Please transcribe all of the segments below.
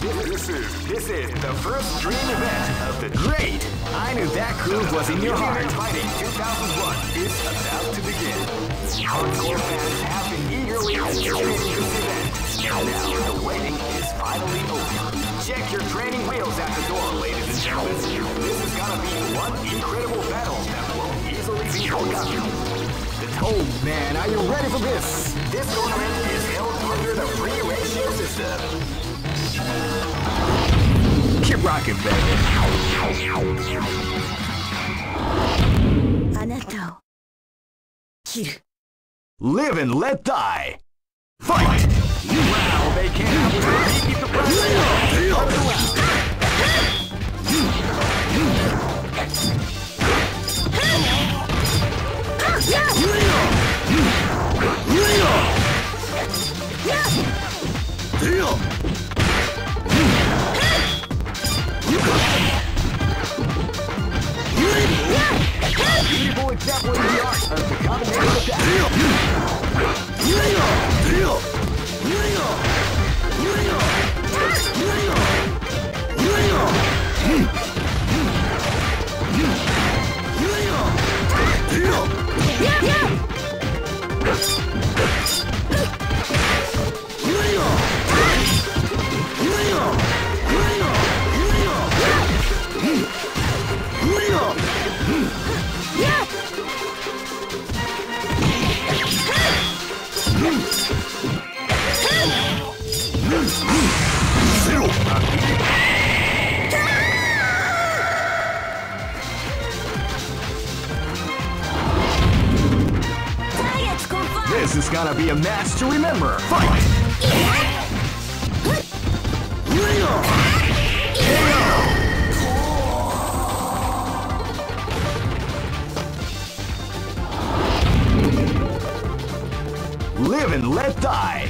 This is this is the first dream event of the great. I knew that groove was in your heart. Fighting 2001 is about to begin. Hardcore fans have been eagerly anticipating this event. Now the waiting is finally over. Check your training wheels at the door, ladies and gentlemen. This is gonna be one incredible battle that will easily be forgotten. Oh man, are you ready for this? This tournament is held under the free ratio system. Keep rocking, baby. あなたを切る Live and let die. Fight! Wow, they can't outrun keep the pressure. Beautiful In the art of the combination attack. Is gonna be a match to remember. Fight! Live and let die.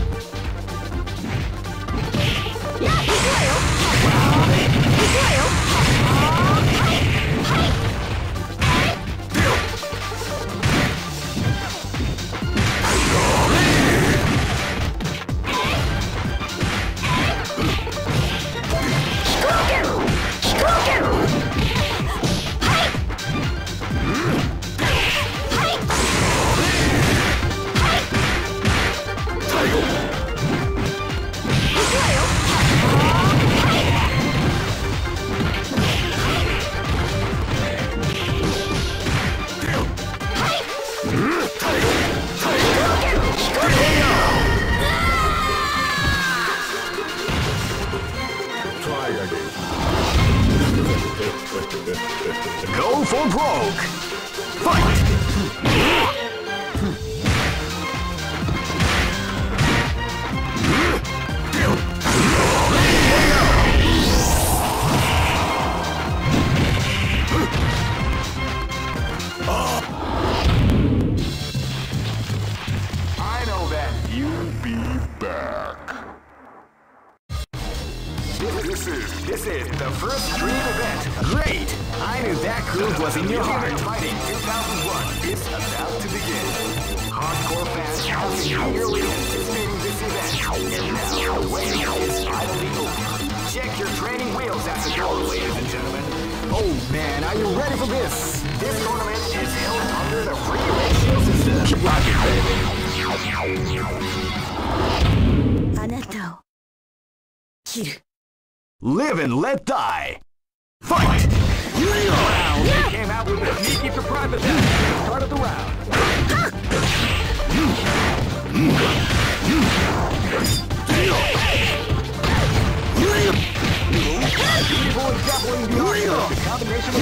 For Live and let die! Fight! Yeah. Came out with a sneaky surprise attack at the start of the round. Combination of.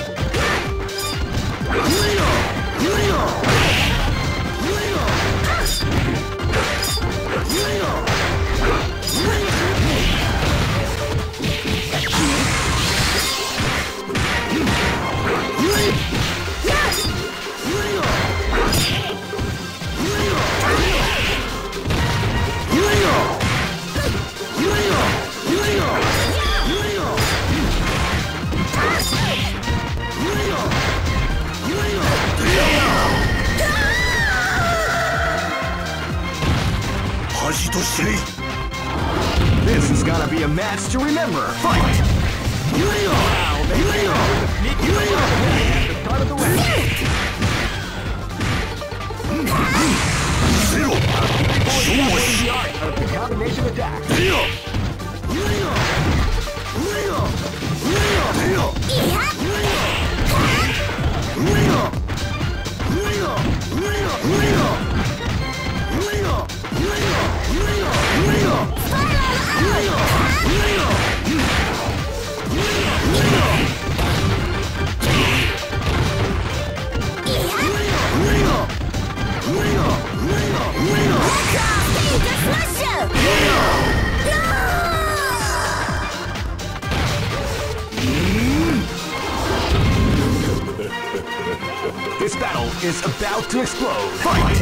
Zimmer is about to explode. Fight!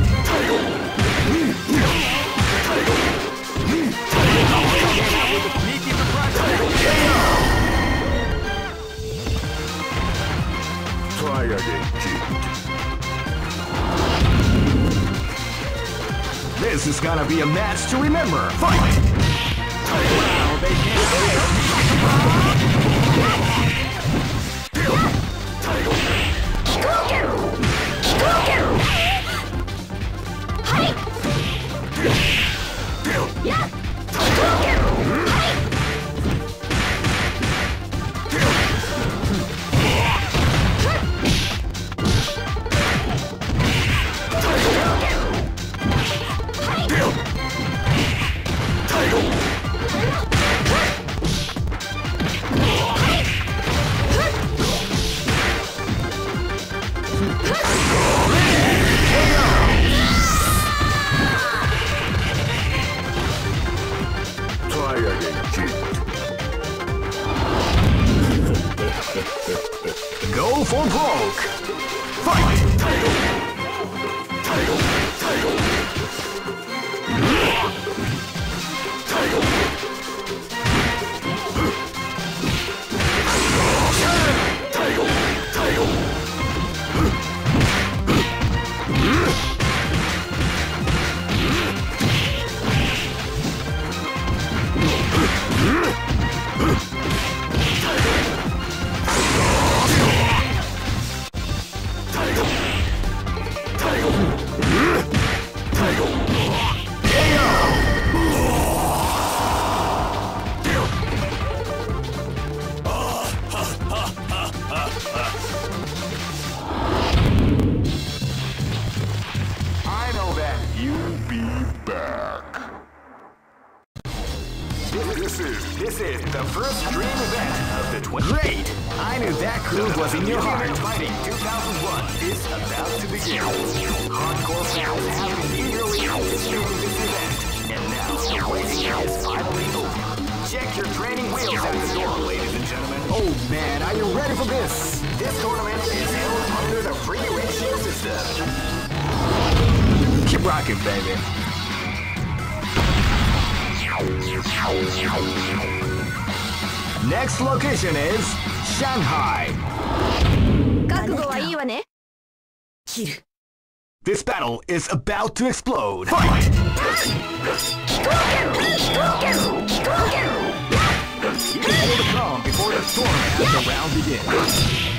Try again, kid. This is gonna be a match to remember. Fight! Wow, やっ to explode. Fight! Stroken! Stroken! Stroken! Be able to calm before the storm as the round.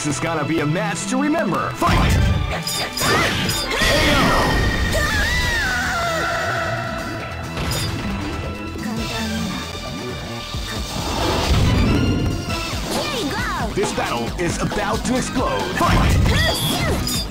This is gonna be a match to remember. Fight! This battle is about to explode. Fight!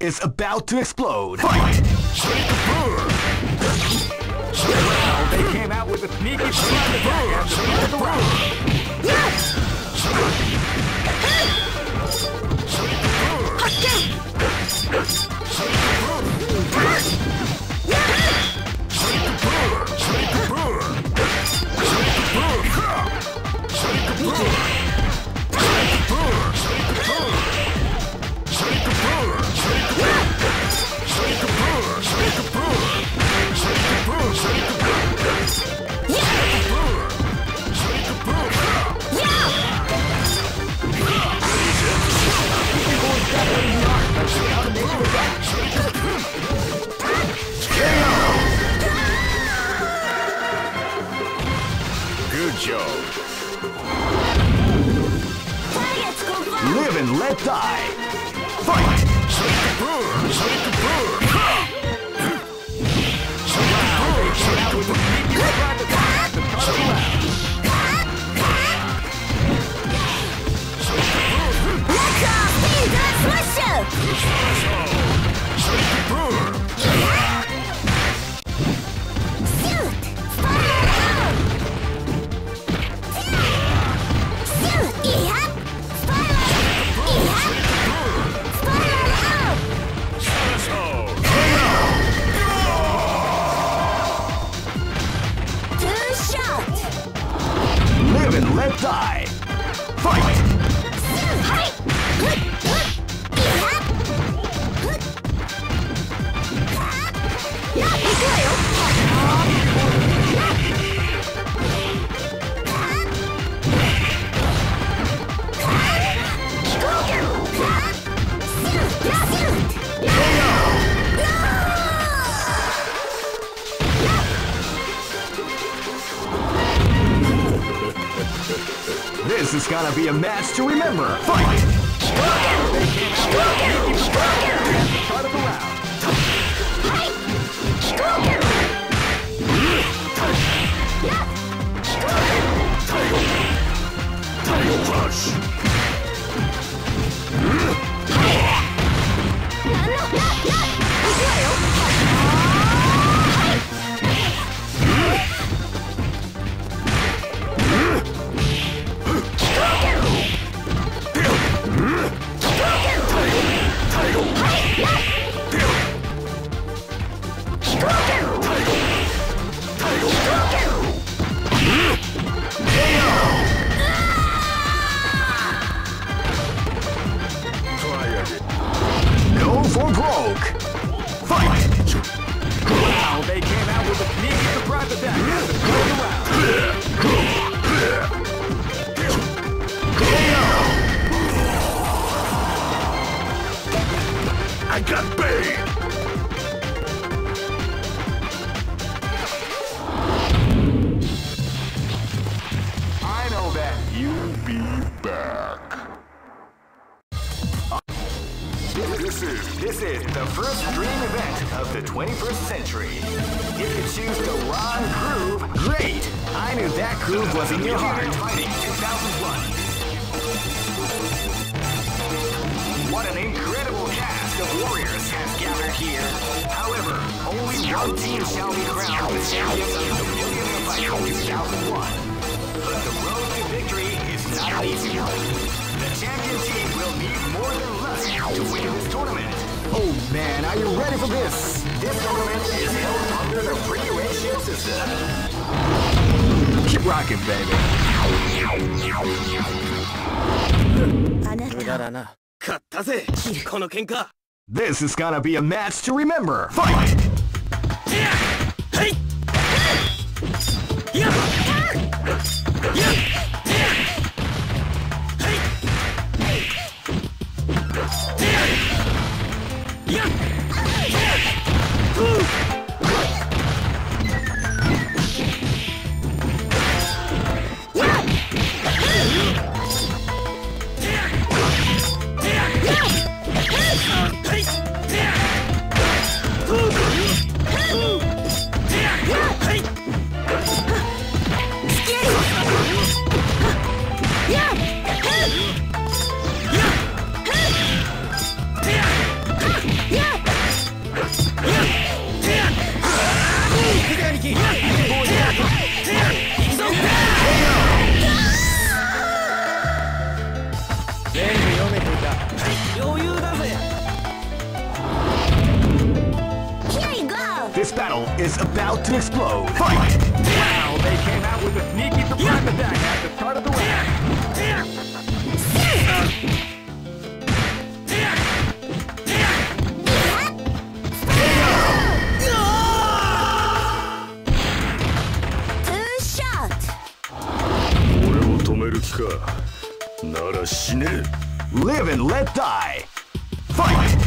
is about to explode. Fight! They came out with a sneaky This is gonna be a match to remember. Fight! Part of the round. Tiger Crush! Tiger Crush! for broke. Fight! They came out with a sneaky surprise attack. がだな勝ったぜこの喧嘩 This is gonna be a match to remember Fight! Yeah! 余裕だぜ Here you go! This battle is about to explode. Fight! Wow, they came out with a sneaky surprise attack at the start of the round. Two shot! 俺を止める気かなら死ね Live and let die. Fight!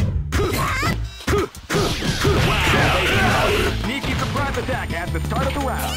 Sneaky surprise attack at the start of the round.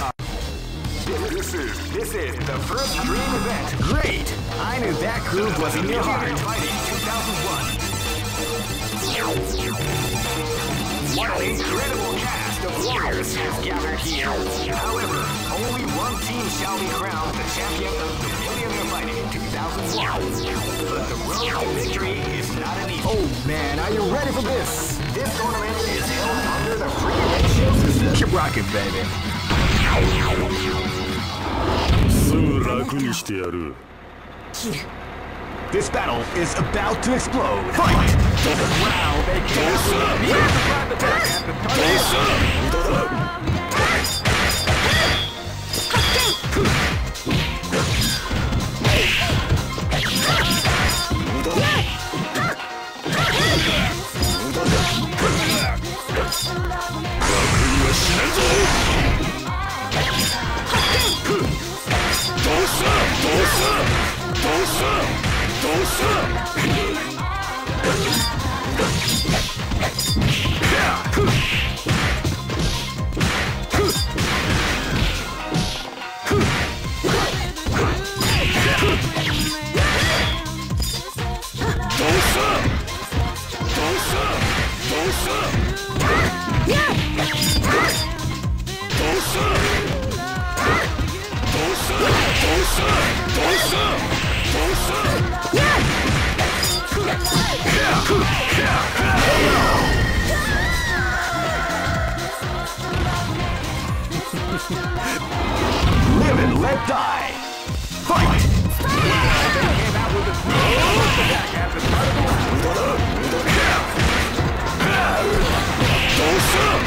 Are. This is this is the first dream event. Great! I knew that groove was in your heart. Fighting 2001. What an incredible cast of warriors has gathered here. However, only one team shall be crowned the champion of the Millionaire Fighting 2001. But the road to victory is not an easy. Oh man, are you ready for this? This tournament is held under the free ratio system. Keep rocking, baby. すぐ楽にしてやる This battle is about to explode. Fight! Wow, they came let die. Fight! Wow,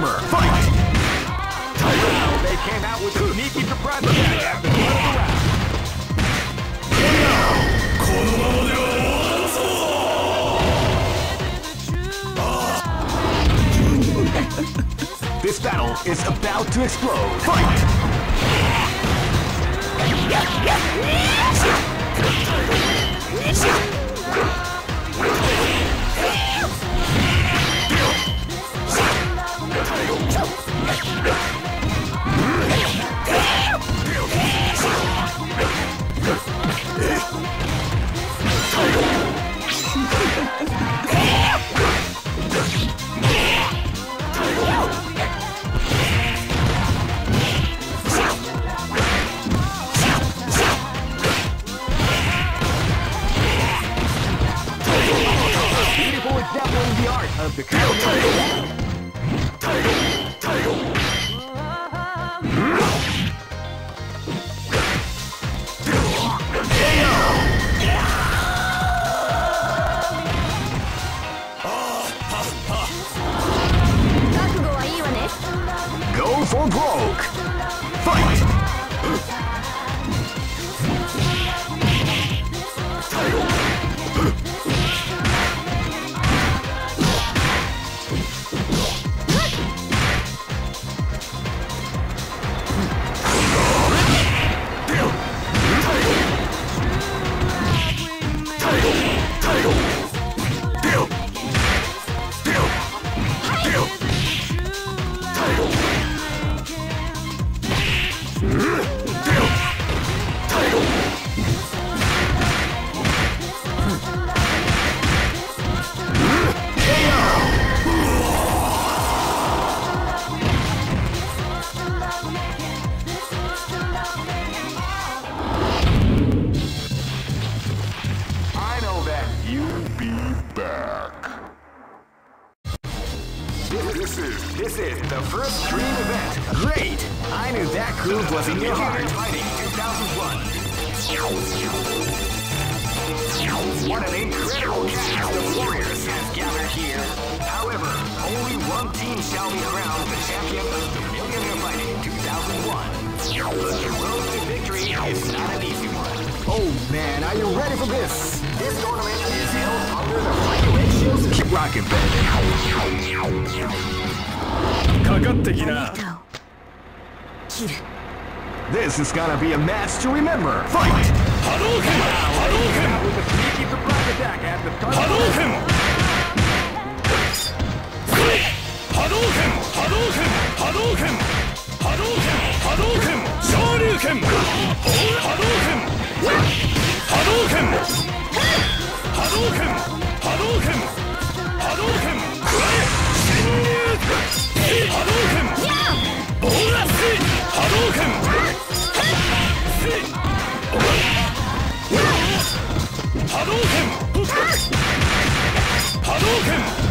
match the road to victory is not an easy one. Oh man, are you ready for this? This tournament is held under the Fighting Ratios. Keep rocking, baby. かかってきな誰かを切る This is gonna be a match to remember. Fight! 波動拳波動拳 With a sneaky surprise attack at the start 波 of 動 the 拳波動拳波動拳波動拳波動拳波動拳侵入波動拳ボーナス波動拳波動拳波動拳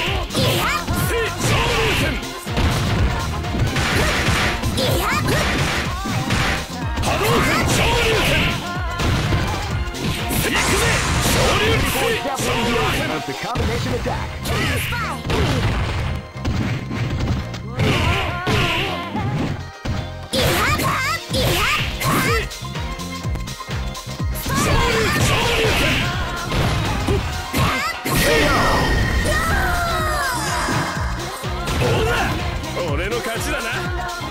俺の勝ちだな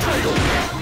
太陽